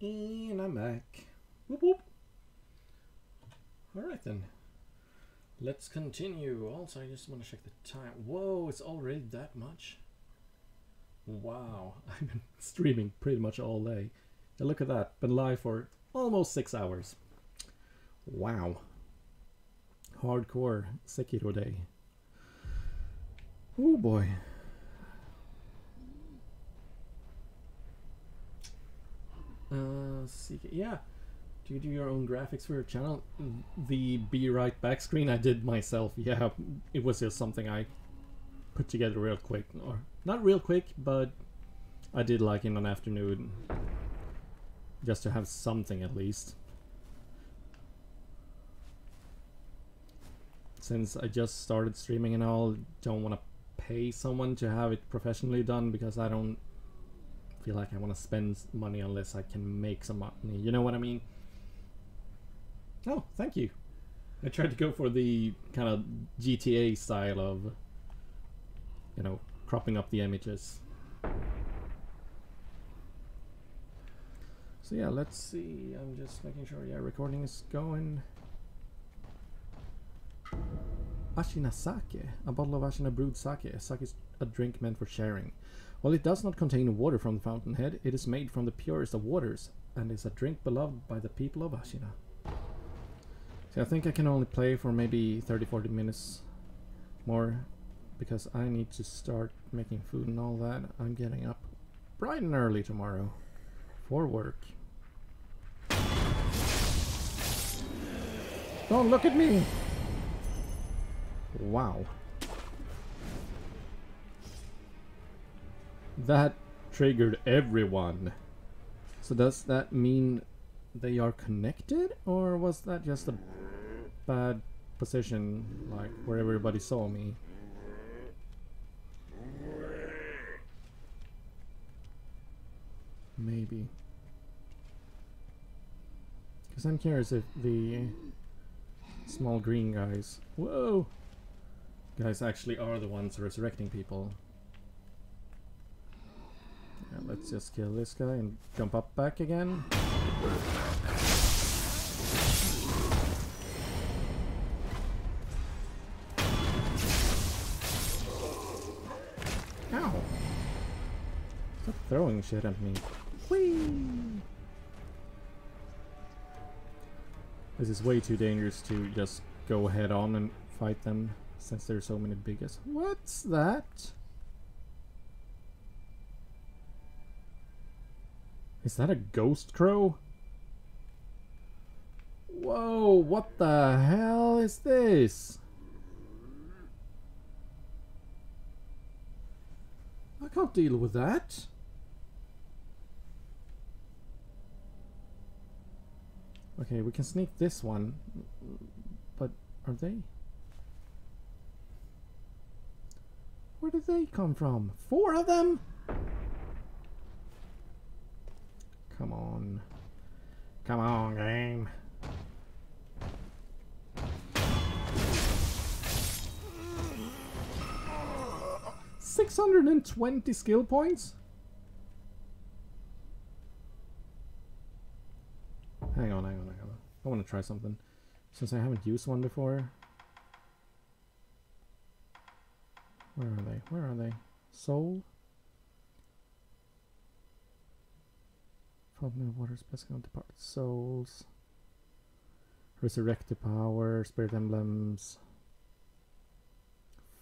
And I'm back. Whoop whoop. Alright then. Let's continue. Also, I just want to check the time. Whoa, it's already that much? Wow, I've been streaming pretty much all day. And look at that, been live for almost six hours. Wow. Hardcore Sekiro day. Oh boy. Uh, see, yeah. Do you do your own graphics for your channel? The Be Right Back screen I did myself. Yeah, it was just something I put together real quick. Or not real quick, but I did like in an afternoon. Just to have something at least. Since I just started streaming and all, don't want to pay someone to have it professionally done because I don't feel like I want to spend money unless I can make some money. You know what I mean? Oh, thank you. I tried to go for the kind of GTA style of, you know, cropping up the images. So yeah, let's see. I'm just making sure. Yeah, recording is going. Ashina sake, a bottle of Ashina brewed sake. Sake is a drink meant for sharing. While it does not contain water from the fountainhead, it is made from the purest of waters and is a drink beloved by the people of Ashina. See, I think I can only play for maybe 30-40 minutes more because I need to start making food and all that. I'm getting up bright and early tomorrow for work. Don't look at me! Wow. That triggered everyone. So does that mean they are connected? Or was that just a bad position, like where everybody saw me? Maybe. Because I'm curious if the small green guys... Whoa! Guys actually are the ones resurrecting people. Yeah, let's just kill this guy and jump up back again. Ow! Stop throwing shit at me. Whee! This is way too dangerous to just go head on and fight them since there's so many biggest. What's that? Is that a ghost crow? Whoa, what the hell is this? I can't deal with that. Okay, we can sneak this one, but are they? Where did they come from? Four of them? Come on. Come on, game. Six hundred and twenty skill points? Hang on, hang on, hang on. I want to try something. Since I haven't used one before. Where are they? Where are they? Soul? Fountain of Waters, Blessing of Departed Souls. Resurrected Power, Spirit Emblems.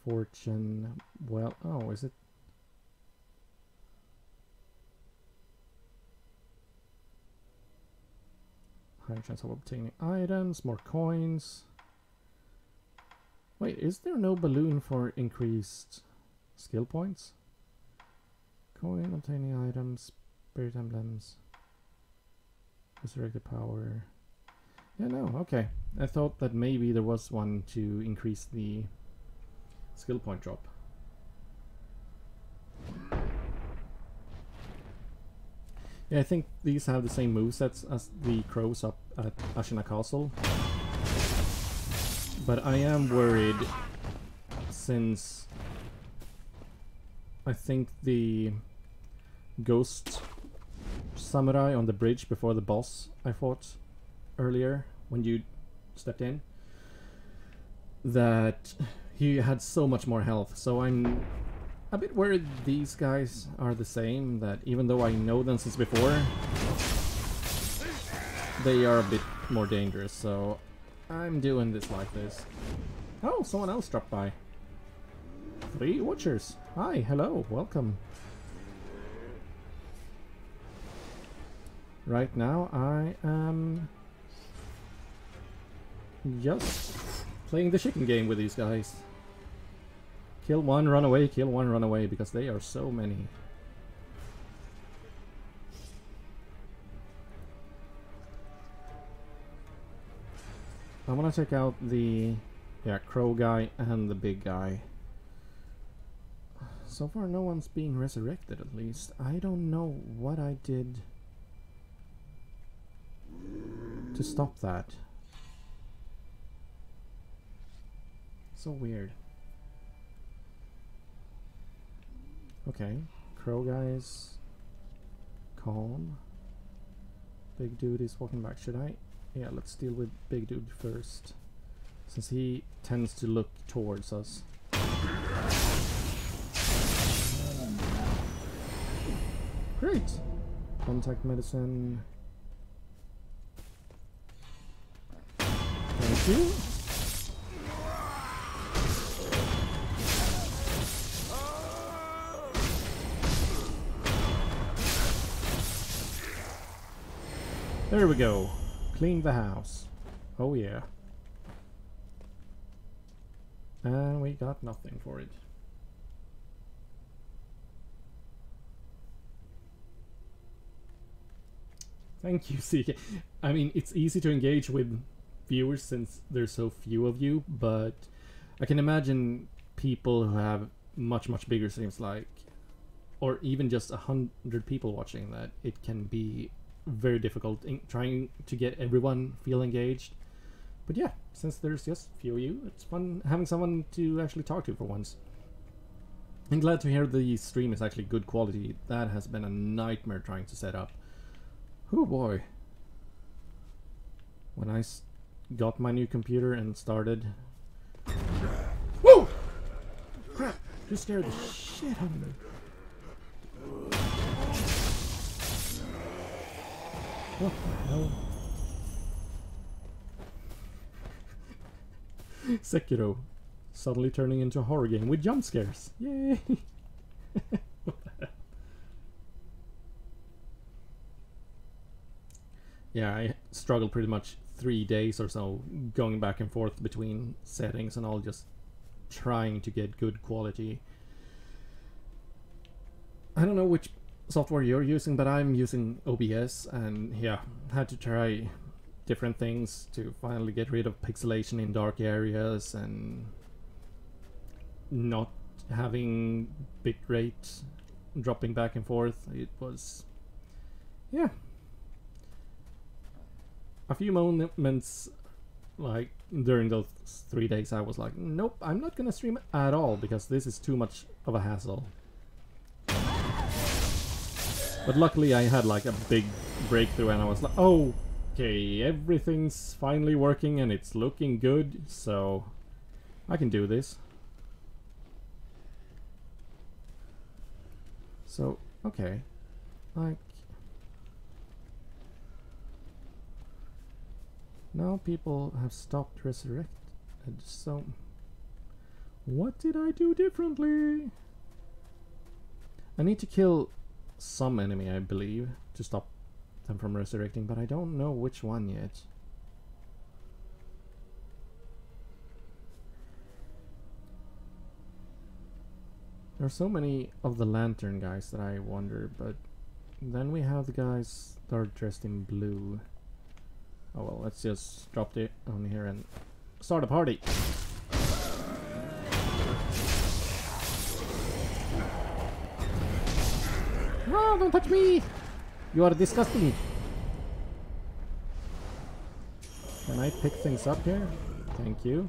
Fortune. Well, oh, is it? Higher chance of obtaining items, more coins. Wait, is there no balloon for increased skill points? Coin, obtaining items, spirit emblems. Resurrected power. Yeah, no, okay. I thought that maybe there was one to increase the skill point drop. Yeah, I think these have the same movesets as the crows up at Ashina Castle. But I am worried since I think the ghost samurai on the bridge before the boss I fought earlier when you stepped in. That he had so much more health, so I'm a bit worried these guys are the same, that even though I know them since before, they are a bit more dangerous, so I'm doing this like this. Oh, someone else dropped by. Three Watchers. Hi, hello, welcome. Right now I am just playing the chicken game with these guys. Kill one, run away, kill one, run away, because they are so many. I want to check out the yeah crow guy and the big guy. So far no one's being resurrected at least. I don't know what I did to stop that. So weird. Okay, crow guys calm. Big dude is walking back. Should I yeah, let's deal with Big Dude first. Since he tends to look towards us. Great! Contact medicine. Thank you. There we go. Clean the house. Oh yeah. And we got nothing for it. Thank you, CK. I mean, it's easy to engage with viewers since there's so few of you, but I can imagine people who have much, much bigger streams like, or even just a hundred people watching that, it can be very difficult in trying to get everyone feel engaged. But yeah, since there's just few of you, it's fun having someone to actually talk to for once. I'm glad to hear the stream is actually good quality. That has been a nightmare trying to set up. Oh boy. When I got my new computer and started... Whoa! Crap! You scared the shit out of me. What the hell? Sekiro. Suddenly turning into a horror game with jump scares. Yay! yeah, I struggled pretty much three days or so going back and forth between settings and all just trying to get good quality. I don't know which software you're using, but I'm using OBS and yeah, had to try different things to finally get rid of pixelation in dark areas and not having bitrate dropping back and forth. It was, yeah, a few moments like during those three days I was like, nope, I'm not gonna stream at all because this is too much of a hassle. But luckily I had like a big breakthrough and I was like, oh, okay, everything's finally working and it's looking good, so I can do this. So, okay, like, now people have stopped resurrected, so what did I do differently? I need to kill some enemy, I believe, to stop them from resurrecting, but I don't know which one yet. There are so many of the lantern guys that I wonder, but then we have the guys that are dressed in blue. Oh well, let's just drop it on here and start a party. No, don't touch me! You are disgusting. Can I pick things up here? Thank you.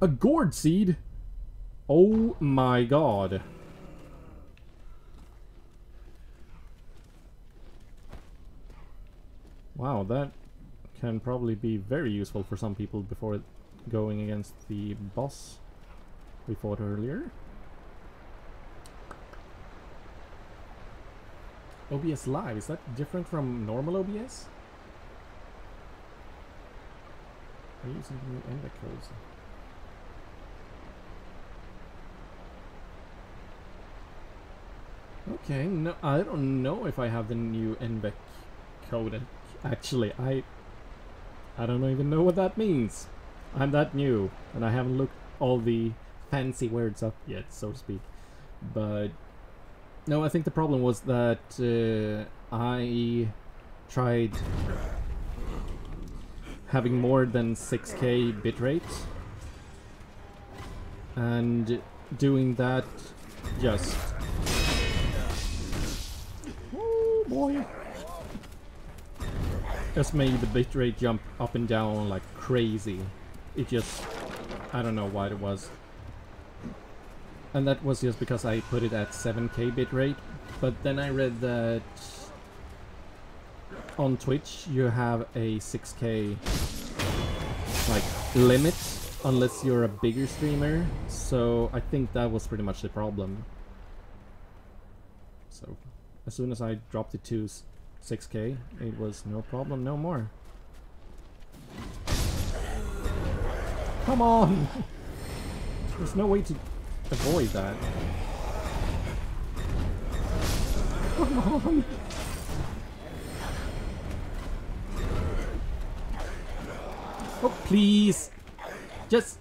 A gourd seed? Oh my god. Wow, that can probably be very useful for some people before going against the boss we fought earlier. OBS Live, is that different from normal OBS? Are you using the new NVENC codes? Okay, no, I don't know if I have the new NVENC code. Actually, I I don't even know what that means. I'm that new, and I haven't looked all the fancy words up yet, so to speak. But no, I think the problem was that uh, I tried having more than 6k bitrate, and doing that just oh boy just made the bitrate jump up and down like crazy. It just, I don't know why it was. And that was just because I put it at 7k bitrate. But then I read that on Twitch you have a 6k like limit unless you're a bigger streamer. So I think that was pretty much the problem. So as soon as I dropped it to 6k, it was no problem no more. Come on! There's no way to avoid that. Come on! Oh, please! Just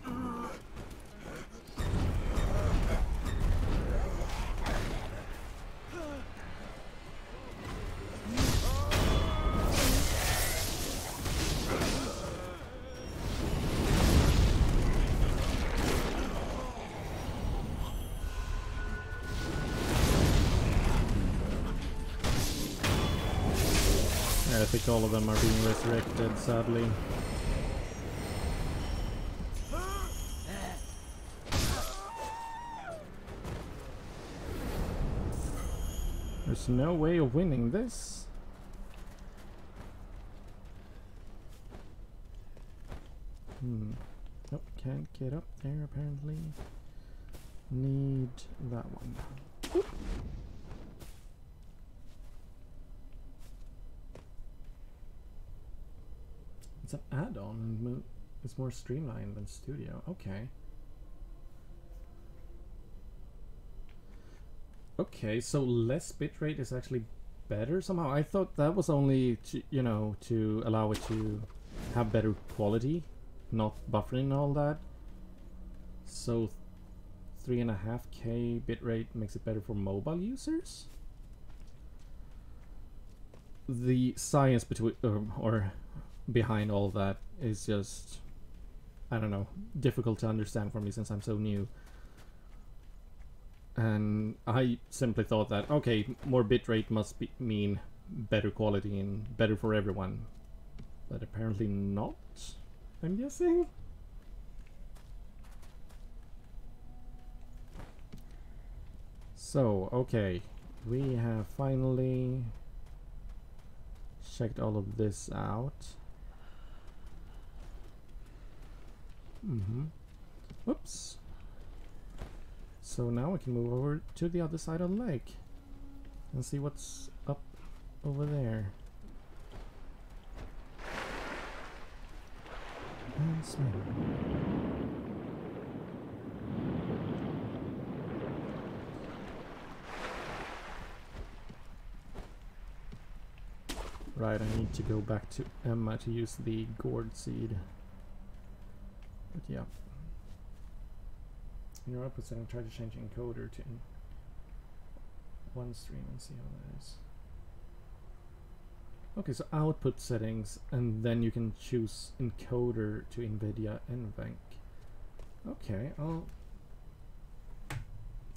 of them are being resurrected, sadly. There's no way of winning this. Hmm. Nope, can't get up there apparently. Need that one. Oop. It's an add-on. It's more streamlined than Studio. Okay. Okay, so less bitrate is actually better somehow. I thought that was only to, you know, to allow it to have better quality, not buffering and all that. So 3.5k bitrate makes it better for mobile users? The science between, uh, or behind all that is just I don't know difficult to understand for me since I'm so new. And I simply thought that okay, more bitrate must be, mean better quality and better for everyone, but apparently not. I'm guessing. So, okay, we have finally checked all of this out. Mm-hmm. Whoops. So now we can move over to the other side of the lake and see what's up over there. And swim. Right, I need to go back to Emma to use the gourd seed. But yeah. In your output setting, try to change encoder to one stream and see how that is. Okay, so output settings, and then you can choose encoder to NVIDIA NVENC. Okay, I'll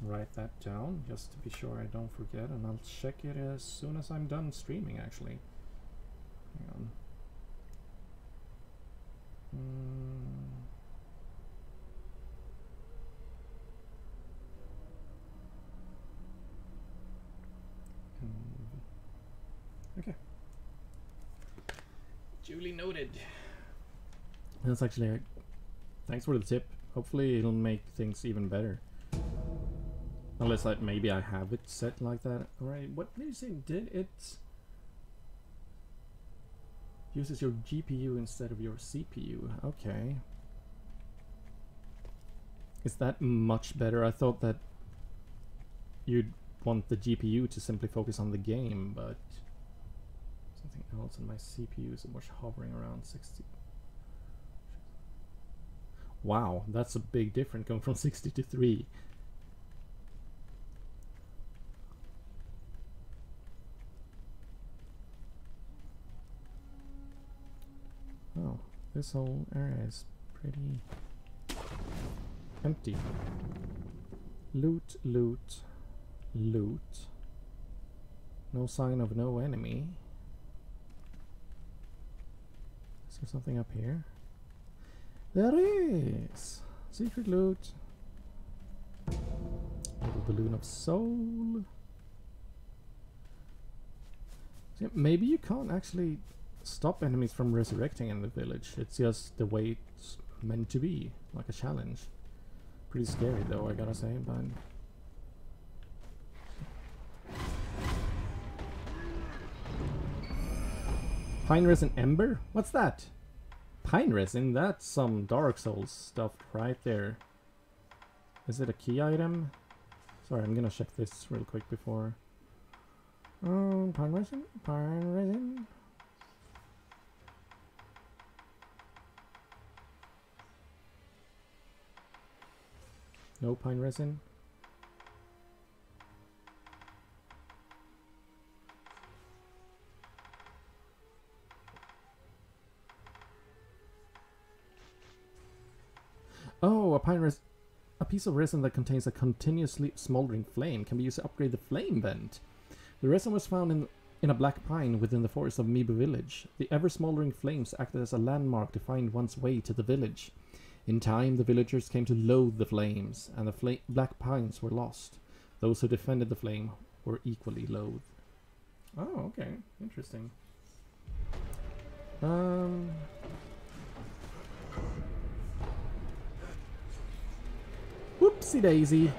write that down just to be sure I don't forget, and I'll check it as soon as I'm done streaming, actually. Hang on. Mm. Duly noted. That's actually a, thanks for the tip. Hopefully it'll make things even better. Unless like maybe I have it set like that. Alright, what did you say? Did it uses your GPU instead of your CPU? Okay. Is that much better? I thought that you'd want the GPU to simply focus on the game, but else on my CPU is hovering around 60. Wow, that's a big difference going from 60 to 3. Oh, this whole area is pretty empty. Loot, loot, loot. No sign of no enemy. Is there something up here? There is! Secret loot. Little balloon of soul. Maybe you can't actually stop enemies from resurrecting in the village. It's just the way it's meant to be, like a challenge. Pretty scary though, I gotta say, but... Pine resin ember? What's that? Pine resin? That's some Dark Souls stuff right there. Is it a key item? Sorry, I'm gonna check this real quick before. Um, pine resin? Pine resin? No pine resin? Oh, a res a piece of resin that contains a continuously smoldering flame can be used to upgrade the flame vent. The resin was found in in a black pine within the forest of Mibu village. The ever smoldering flames acted as a landmark to find one's way to the village. In time, the villagers came to loathe the flames, and the black pines were lost. Those who defended the flame were equally loathed. Oh, okay. Interesting. Um... Whoopsie daisy.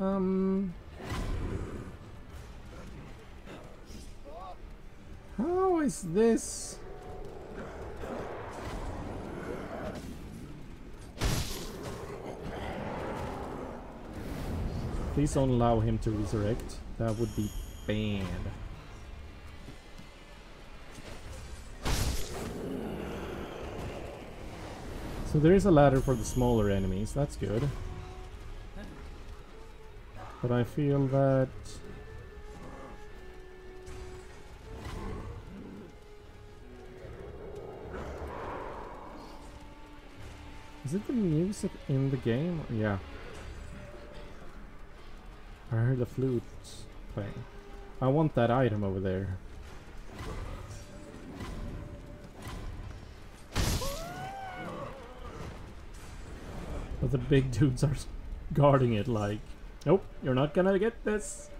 Um... How is this? Please don't allow him to resurrect. That would be bad. So there is a ladder for the smaller enemies, that's good. But I feel that Is it the music in the game? Yeah. I heard the flute playing. I want that item over there. But the big dudes are guarding it like, nope, you're not gonna get this.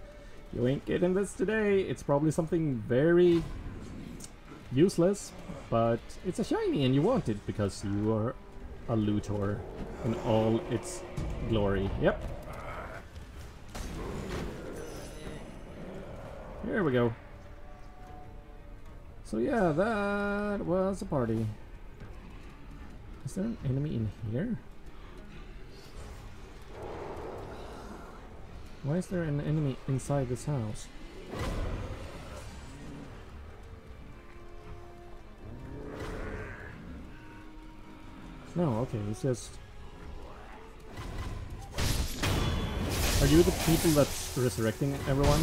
You ain't getting this today. It's probably something very useless, but it's a shiny and you want it because you are a looter in all its glory. Yep. Here we go. So yeah, that was a party. Is there an enemy in here? Why is there an enemy inside this house? No, okay, it's just... Are you the people that's resurrecting everyone?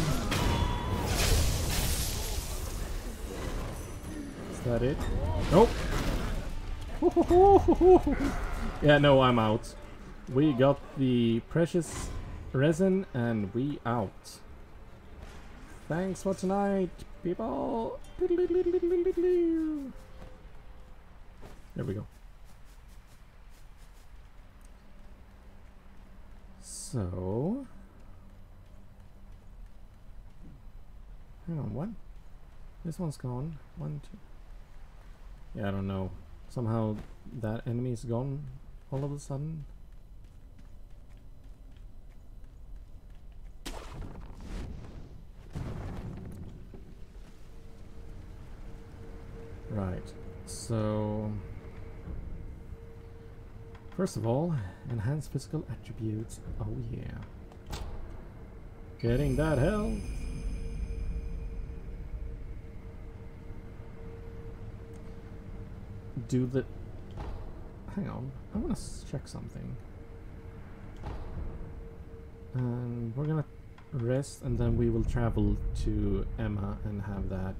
Is that it? Nope! yeah, no, I'm out. We got the precious resin and we out. Thanks for tonight, people! There we go. So... Hang on, what? This one's gone. One, two. Yeah, I don't know. Somehow that enemy is gone all of a sudden. Right, so first of all, enhance physical attributes. Oh yeah. Getting that health. Do the hang on, I want to check something. And we're gonna rest and then we will travel to Emma and have that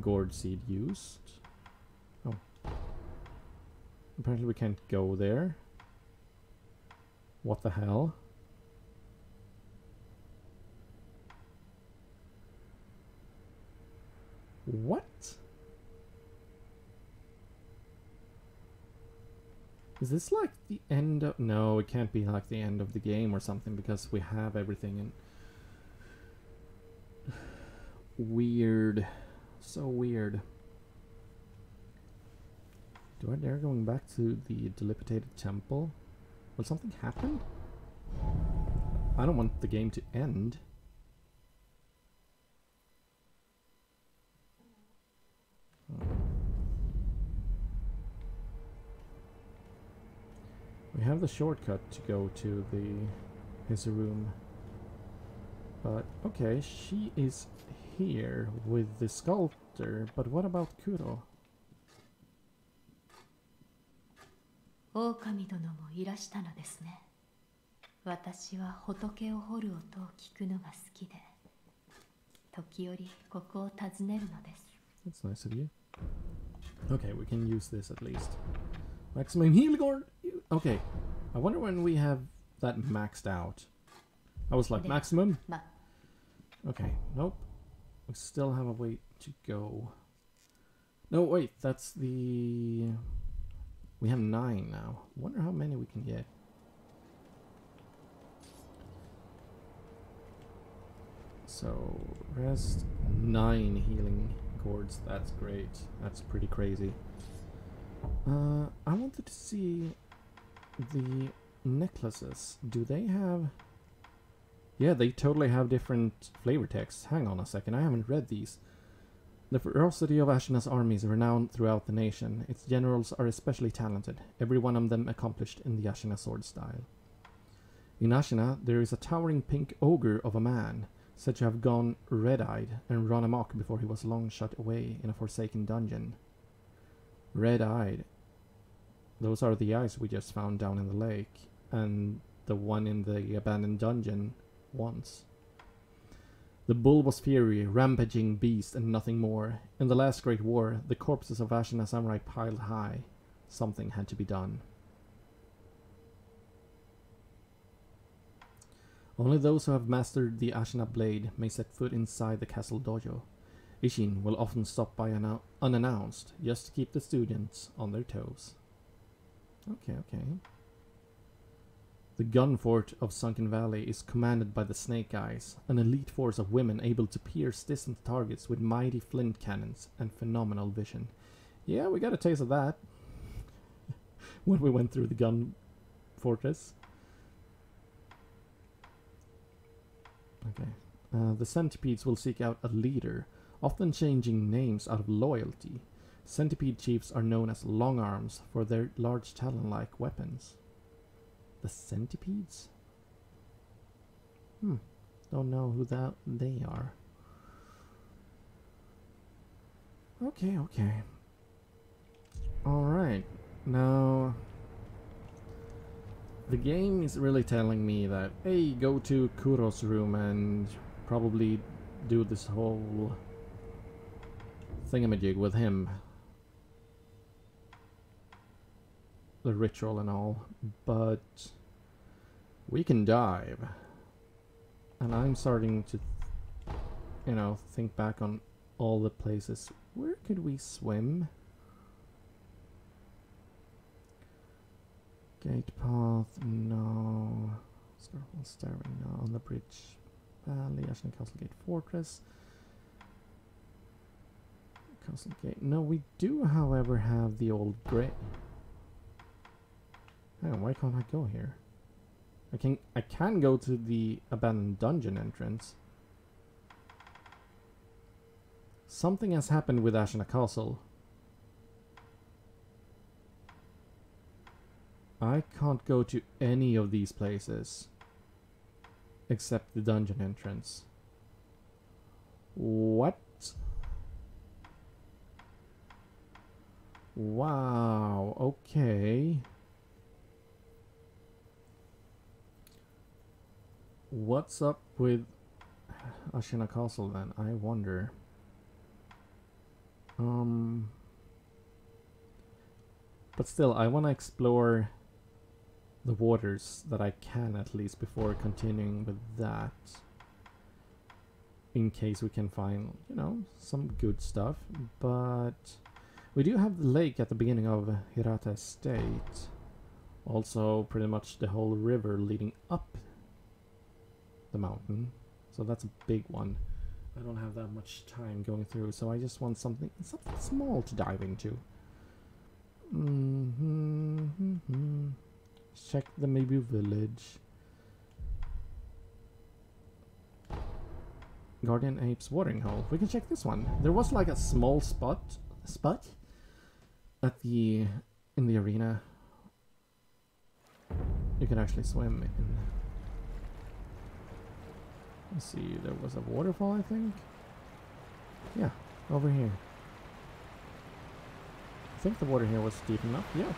gourd seed used. Oh. Apparently we can't go there. What the hell? What? Is this like the end of... No, it can't be like the end of the game or something because we have everything in... Weird. So weird. Do I dare going back to the dilapidated temple? Will something happen? I don't want the game to end. Hmm. We have the shortcut to go to the his room. But okay, she is here with the sculptor, but what about Kuro? 狼殿もいらしたのですね私は仏を掘る音を聞くのが好きで時折ここを訪ねるのです That's nice of you. Okay, we can use this at least. Maximum heal guard. Okay, I wonder when we have that maxed out. I was like Yeah. maximum. ま Okay, nope. We still have a way to go. No, wait, that's the. We have nine now. Wonder how many we can get. So, rest nine healing gourds. That's great. That's pretty crazy. Uh, I wanted to see the necklaces. Do they have. Yeah, they totally have different flavor texts. Hang on a second, I haven't read these. The ferocity of Ashina's army is renowned throughout the nation. Its generals are especially talented, every one of them accomplished in the Ashina sword style. In Ashina, there is a towering pink ogre of a man, said to have gone red-eyed and run amok before he was long shut away in a forsaken dungeon. Red-eyed. Those are the eyes we just found down in the lake, and the one in the abandoned dungeon once. The bull was fury, rampaging beast, and nothing more. In the last great war, the corpses of Ashina samurai piled high. Something had to be done. Only those who have mastered the Ashina blade may set foot inside the castle dojo. Ishin will often stop by annou- unannounced, just to keep the students on their toes. Okay, okay. The gun fort of Sunken Valley is commanded by the Snake Eyes, an elite force of women able to pierce distant targets with mighty flint cannons and phenomenal vision. Yeah, we got a taste of that when we went through the gun fortress. Okay. Uh, the centipedes will seek out a leader, often changing names out of loyalty. Centipede chiefs are known as long arms for their large talon like weapons. The centipedes? Hmm. Don't know who that they are. Okay, okay. Alright. Now the game is really telling me that hey, go to Kuro's room and probably do this whole thingamajig with him. The ritual and all, but we can dive. And I'm starting to, you know, think back on all the places. Where could we swim? Gate path, no. Stairway, no. On the bridge, valley, Ashina Castle Gate Fortress. Castle Gate. No, we do, however, have the Old Grave. Hang on, why can't I go here? I can I can go to the abandoned dungeon entrance. Something has happened with Ashina Castle. I can't go to any of these places except the dungeon entrance. What? Wow, okay. What's up with Ashina Castle then? I wonder. Um But still I wanna explore the waters that I can at least before continuing with that. In case we can find, you know, some good stuff. But we do have the lake at the beginning of Hirata Estate. Also pretty much the whole river leading up the mountain. So that's a big one. I don't have that much time going through, so I just want something something small to dive into. Mm -hmm. Check the Mibu village. Guardian Apes watering hole. We can check this one. There was like a small spot spot at the in the arena. You can actually swim in. Let's see, there was a waterfall I think. Yeah, over here. I think the water here was deep enough, yeah.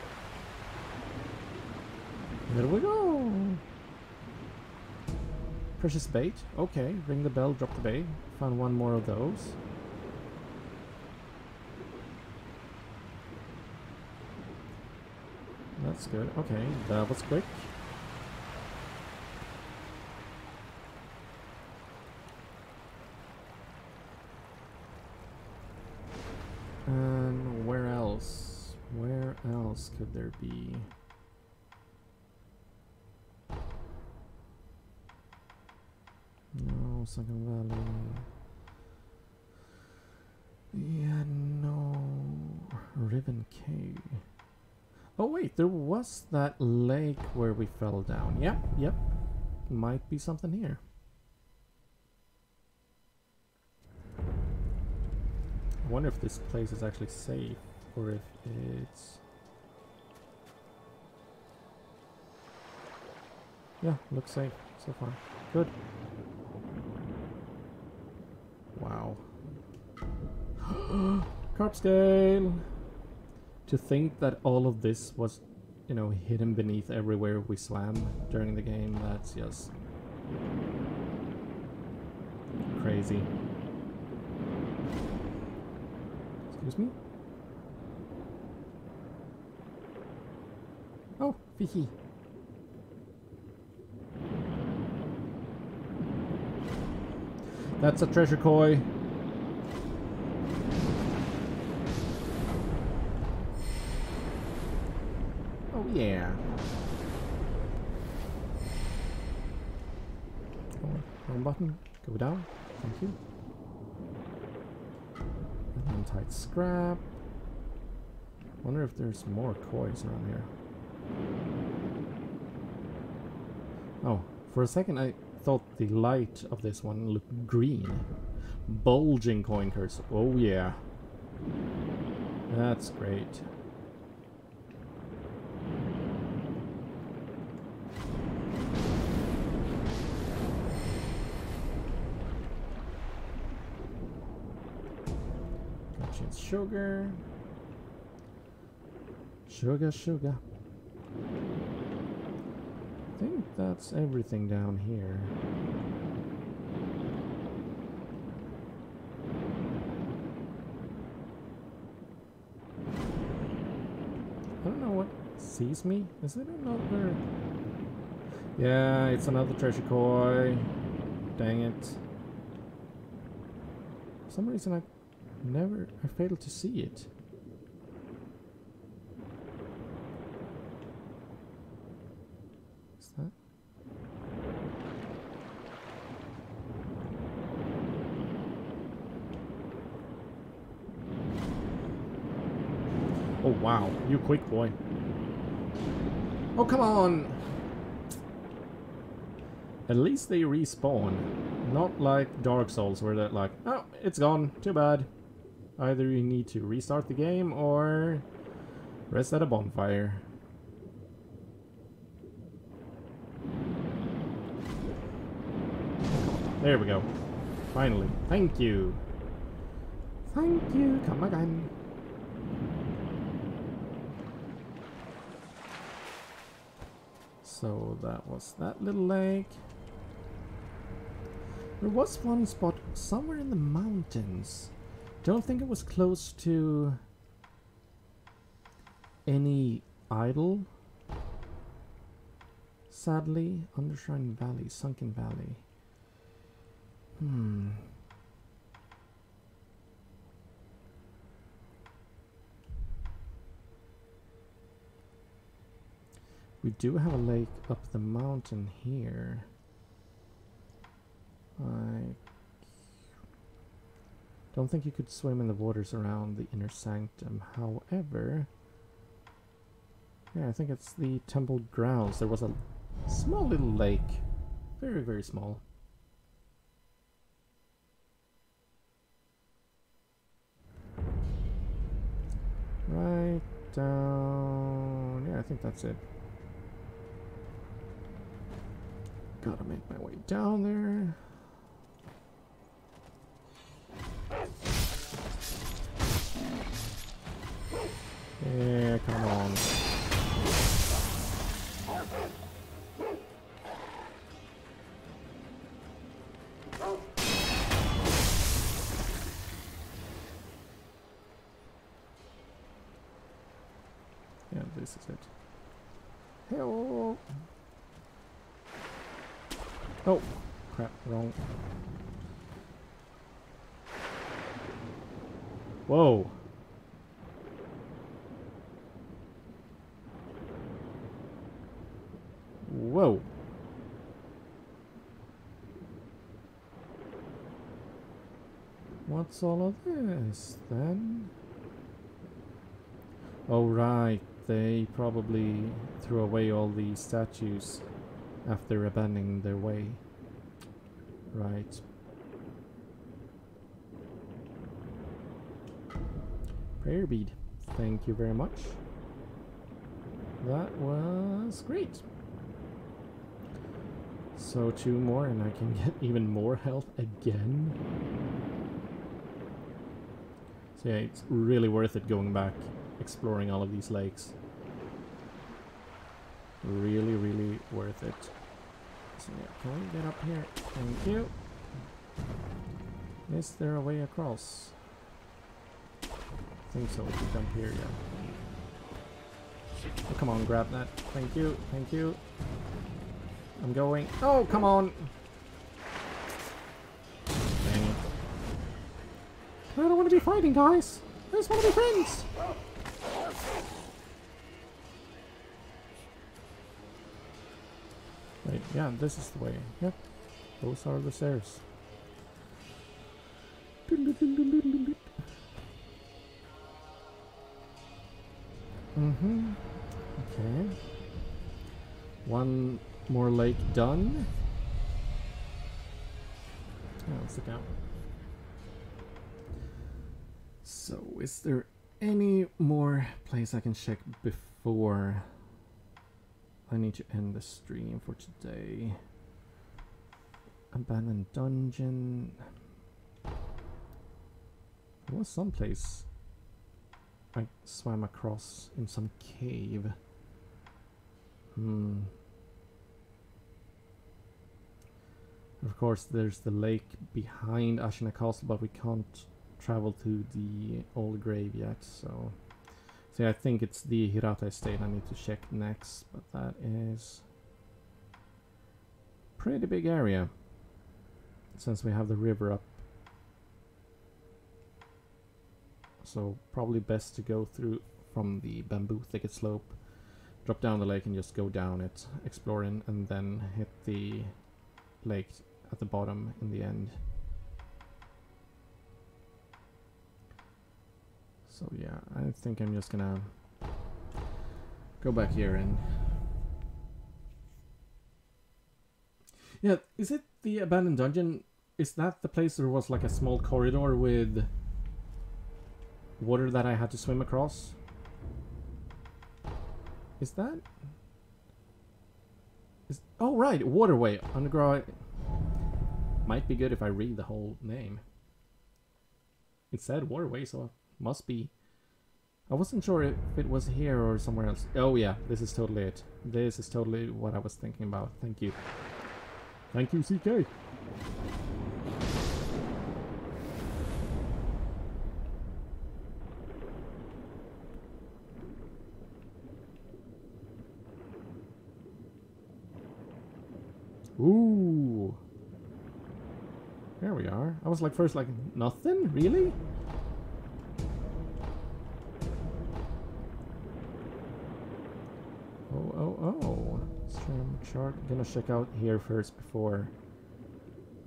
There we go. Precious bait. Okay, ring the bell, drop the bait. Found one more of those. That's good. Okay, that was quick. And where else? Where else could there be? No, Sunken Valley. Yeah, no. Riven Cave. Oh wait, there was that lake where we fell down. Yep, yep. Might be something here. I wonder if this place is actually safe or if it's... Yeah, looks safe so far. Good. Wow. Carp scale! To think that all of this was, you know, hidden beneath everywhere we swam during the game, that's just... crazy. Excuse me? Oh, Vicky. That's a treasure koi. Oh yeah. Wrong button. Go down. Thank you. Untied scrap. Wonder if there's more kois around here. Oh, for a second I thought the light of this one looked green. Bulging coin purse. Oh yeah. That's great. Sugar. Sugar, sugar think that's everything down here. I don't know what sees me. Is it another... Yeah, it's another treasure koi. Dang it. For some reason I never... I failed to see it. Oh wow, you quick boy. Oh come on! At least they respawn. Not like Dark Souls where they're like, oh, it's gone, too bad. Either you need to restart the game or rest at a bonfire. There we go. Finally. Thank you. Thank you. Come again. So that was that little lake. There was one spot somewhere in the mountains. Don't think it was close to any idol. Sadly, Undershrine Valley, Sunken Valley. Hmm. We do have a lake up the mountain here. I don't think you could swim in the waters around the inner sanctum. However, yeah, I think it's the temple grounds. There was a small little lake. Very, very small. Right down... Yeah, I think that's it. Gotta make my way down there. Yeah, come on. Yeah, this is it. Help! Oh, crap, wrong. Whoa. Whoa. What's all of this then? Oh right, they probably threw away all the statues after abandoning their way. Right. Prayer bead. Thank you very much. That was great. So two more and I can get even more health again. So yeah, it's really worth it going back, exploring all of these lakes. Really, really worth it. Can we get up here? Thank you. Is there a way across? I think so, we can jump here, yeah. Oh, come on, grab that. Thank you, thank you. I'm going. Oh, come on! Dang it. I don't want to be fighting, guys! I just want to be friends! Yeah, this is the way. Yep. Those are the stairs. Mm-hmm. Okay. One more lake done. Oh, let's look out. So, is there any more place I can check before I need to end the stream for today? Abandoned dungeon. There was some place I swam across in some cave. Hmm. Of course, there's the lake behind Ashina Castle, but we can't travel to the old grave yet, so... So I think it's the Hirata estate I need to check next, but that is... Pretty big area. Since we have the river up. So probably best to go through from the bamboo thicket slope, drop down the lake and just go down it, exploring, and then hit the lake at the bottom in the end. So yeah, I think I'm just gonna go back here and yeah is it the abandoned dungeon is that the place there was like a small corridor with water that i had to swim across? Is that is oh right waterway underground. Might be good if i read the whole name. It said waterway so must be I wasn't sure if it was here or somewhere else. Oh yeah, this is totally it. This is totally what I was thinking about. Thank you. Thank you, CK. Ooh. There we are. I was like first like nothing? Really? Oh. Stream chart. Gonna check out here first before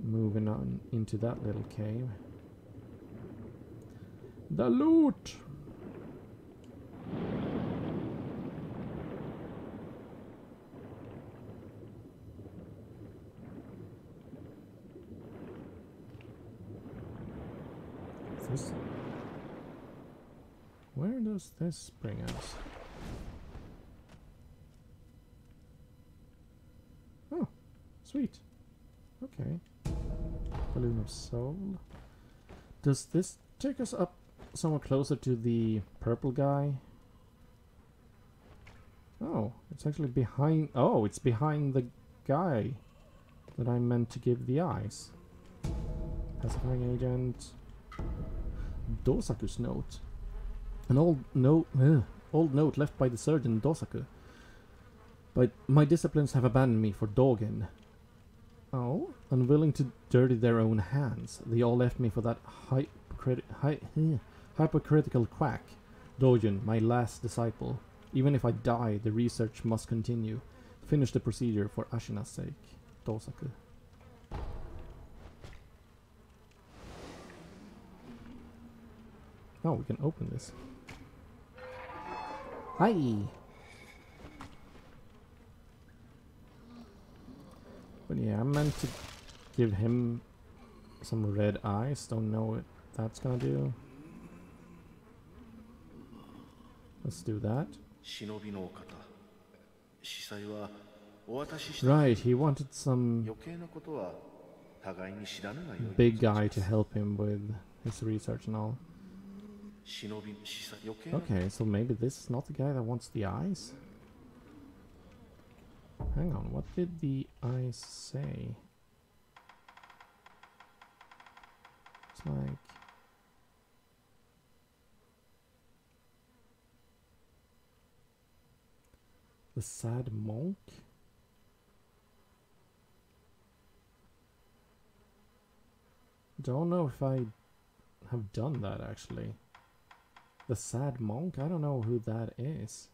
moving on into that little cave. The loot! Where does this bring us? Okay. Balloon of Soul. Does this take us up somewhere closer to the purple guy? Oh, it's actually behind... Oh, it's behind the guy that I meant to give the eyes. Pacifying agent. Dosaku's note. An old note... ugh, old note left by the surgeon Dosaku. But my disciplines have abandoned me for Dogen. Oh? Unwilling to dirty their own hands, they all left me for that hypocriti- hy- eh, hypocritical quack, Dogen, my last disciple. Even if I die, the research must continue. Finish the procedure for Ashina's sake. Dosaku. Oh, we can open this. Hi! But yeah, I meant to give him some red eyes. Don't know what that's gonna do. Let's do that. Right, he wanted some big guy to help him with his research and all. Okay, so maybe this is not the guy that wants the eyes? Hang on, what did the eyes say? It's like. The sad monk? Don't know if I have done that actually. The sad monk? I don't know who that is.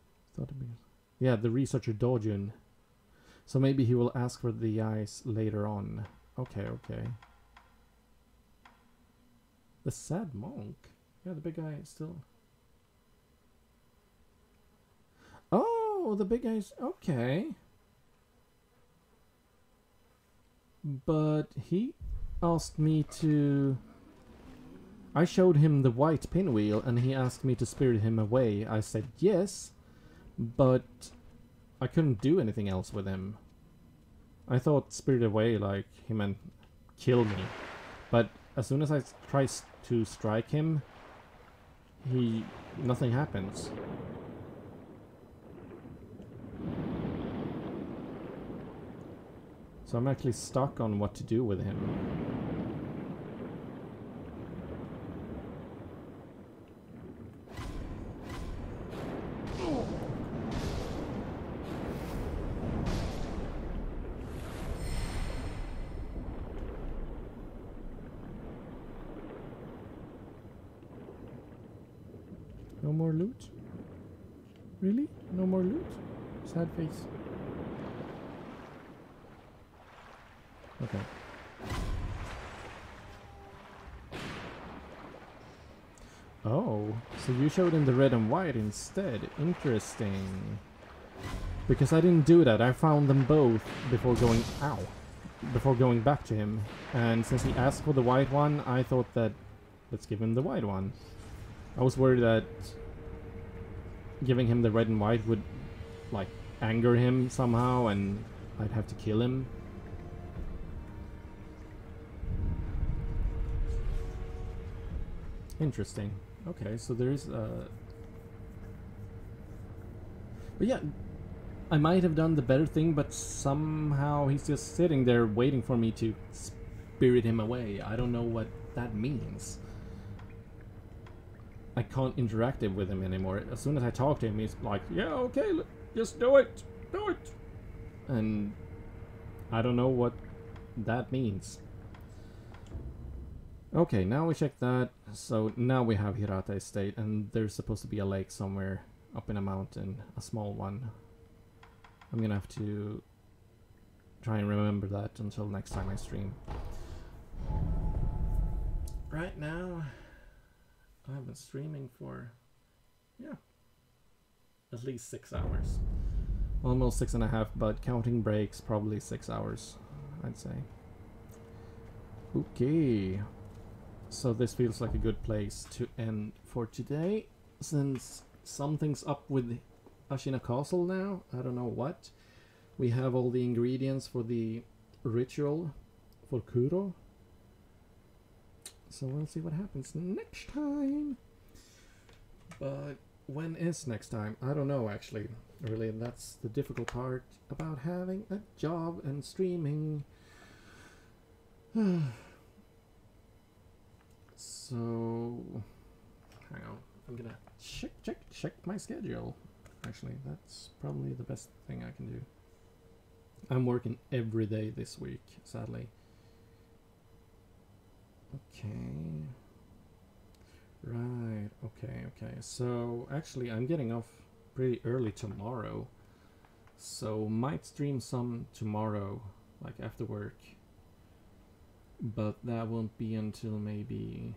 Thought it'd be yeah, the researcher Dojun. So maybe he will ask for the eyes later on. Okay, okay. The sad monk. Yeah, the big guy is still. Oh, the big guy's okay. But he asked me to. I showed him the white pinwheel and he asked me to spirit him away. I said yes, but I couldn't do anything else with him. I thought spirit away like he meant kill me, but as soon as I try to strike him, he nothing happens. So I'm actually stuck on what to do with him. No more loot? Really? No more loot? Face. Okay. Oh, so you showed him the red and white instead. Interesting. Because I didn't do that. I found them both before going ow, before going back to him. And since he asked for the white one, I thought that let's give him the white one. I was worried that giving him the red and white would like anger him somehow and I'd have to kill him. Interesting. Okay, so there's uh But yeah, I might have done the better thing, but somehow he's just sitting there waiting for me to spirit him away. I don't know what that means. I can't interact with him anymore. As soon as I talk to him, he's like, "Yeah, okay, just do it, do it," and I don't know what that means. Okay, now we check that. So now we have Hirata Estate, and there's supposed to be a lake somewhere up in a mountain, a small one. I'm gonna have to try and remember that until next time I stream. Right now, I've been streaming for, yeah, at least six hours. Almost six and a half, but counting breaks, probably six hours, I'd say. Okay. So this feels like a good place to end for today, since something's up with Ashina Castle now. I don't know what. We have all the ingredients for the ritual for Kuro. So we'll see what happens next time. But when is next time? I don't know actually. Really, that's the difficult part about having a job and streaming. so, hang on. I'm gonna check, check, check my schedule. Actually, that's probably the best thing I can do. I'm working every day this week, sadly. Okay. Right, okay, okay. So, actually, I'm getting off pretty early tomorrow. So, might stream some tomorrow, like after work. But that won't be until maybe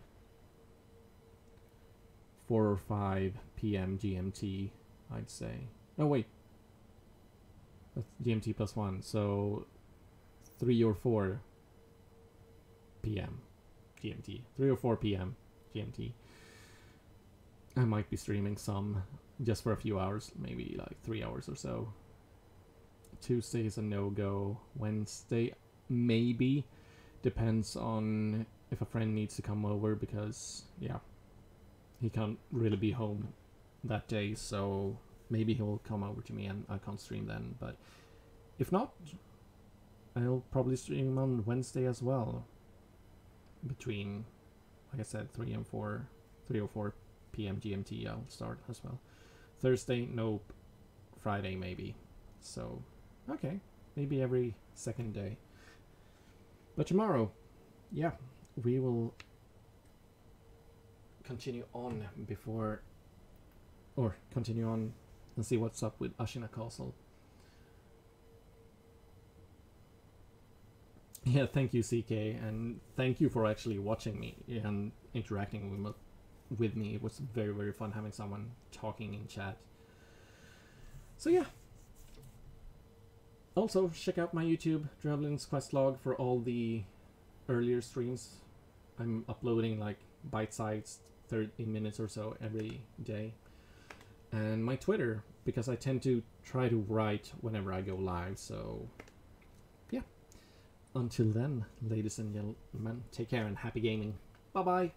4 or 5 p.m. GMT, I'd say. Oh, wait. That's GMT plus 1, so 3 or 4 p.m. GMT. 3 or 4 p.m. GMT. I might be streaming some just for a few hours, maybe like 3 hours or so. Tuesday is a no go. Wednesday, maybe. Depends on if a friend needs to come over because, yeah, he can't really be home that day, so maybe he'll come over to me and I can't stream then. But if not, I'll probably stream on Wednesday as well. Between, like I said, 3 and 4, 3 or 4 p.m. GMT, I'll start as well. Thursday, nope. Friday, maybe. So, okay. Maybe every second day. But tomorrow, yeah, we will continue on before or continue on and see what's up with Ashina Castle. Yeah, thank you, CK, and thank you for actually watching me and interacting with. With me, it was very very fun having someone talking in chat. So yeah. Also, check out my YouTube, Drevlin's Quest Log, for all the earlier streams. I'm uploading like bite-sized 30 minutes or so every day. And my Twitter, because I tend to try to write whenever I go live, so yeah. Until then, ladies and gentlemen, take care and happy gaming. Bye bye.